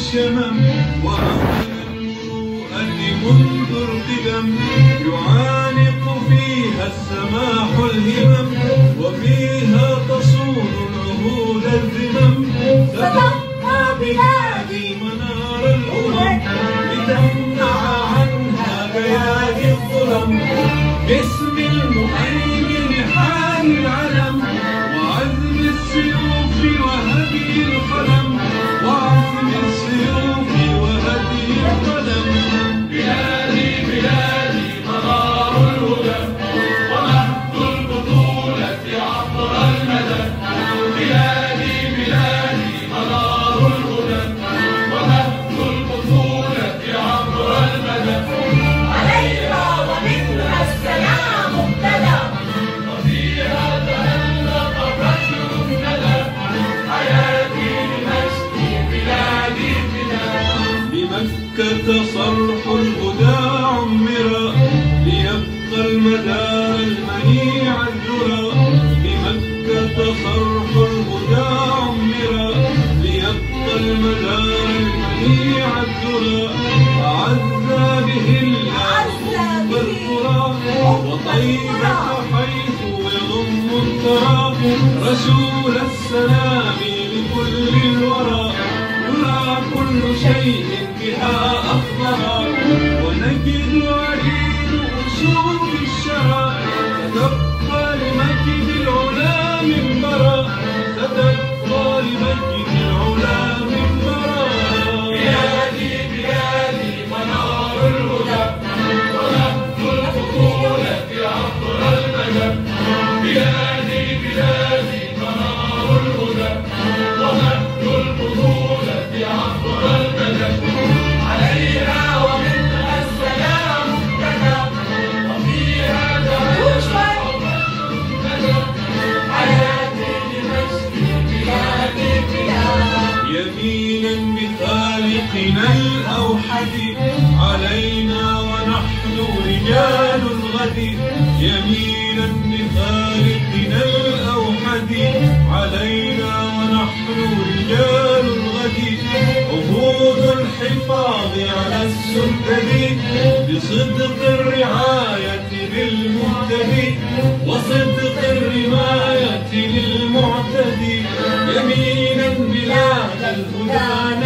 الشمم وأنا المروءة منذ القدم يعانق فيها السماح الهمم وفيها المدار المنيع الدرى بمكة خرح الهدى عمرا ليبقى المدار المني عن نرى أعز به الله والقرى وطيبة حيث يضم التراب رسول السلام لكل الورى يرى كل شيء بها أخضرا ورجال الغدي وفود الحفاظ على السنتدي بصدق الرعاية للمهتدي وصدق الرماية للمعتدي يمينا بلاد الهدى.